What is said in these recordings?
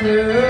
through.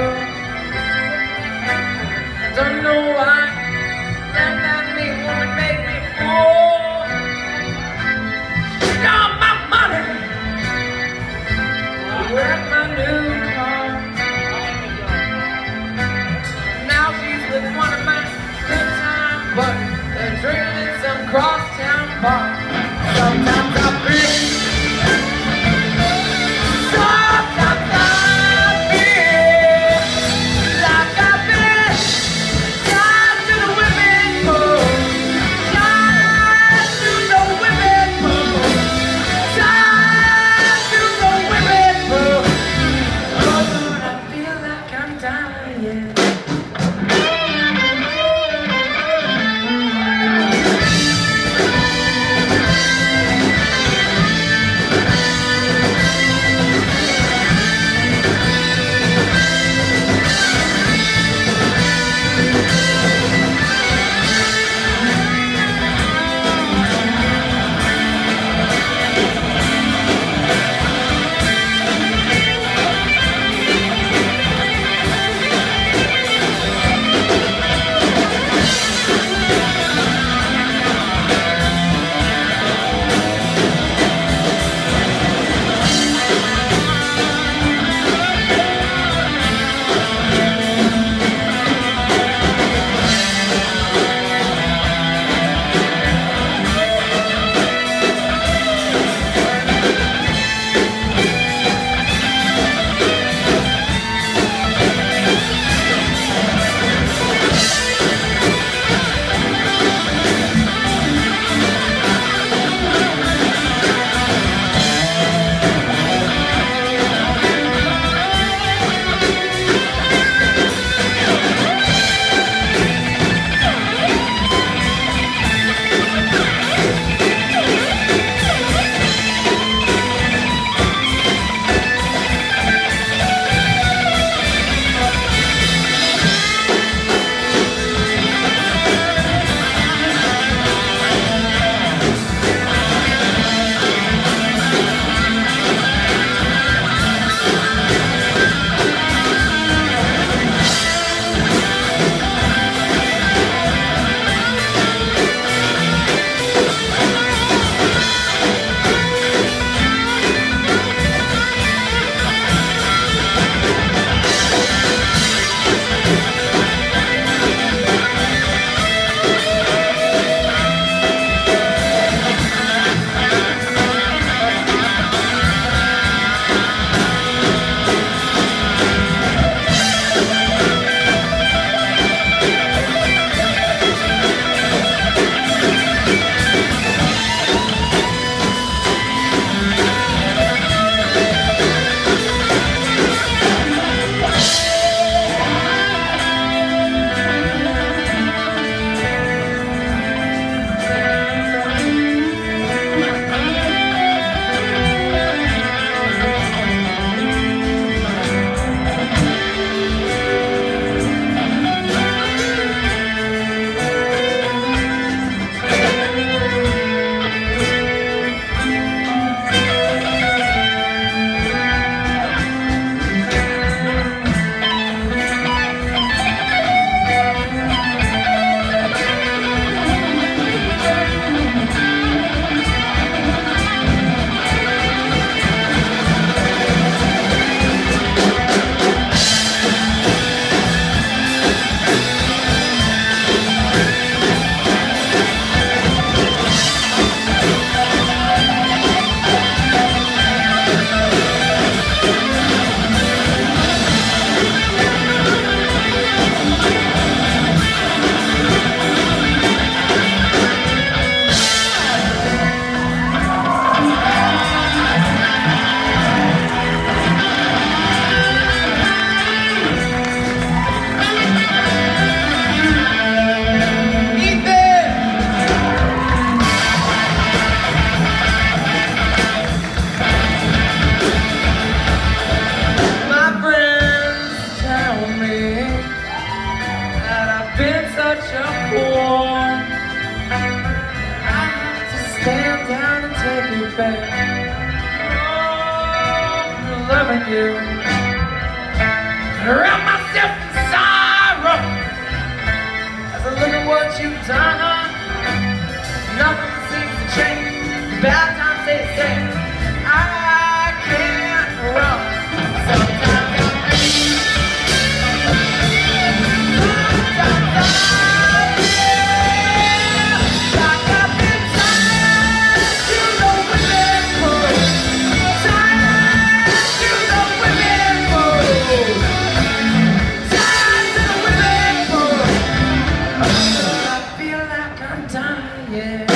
Loving you. Around myself in sorrow as I look at what you've done. Nothing seems to change. Bad Yeah.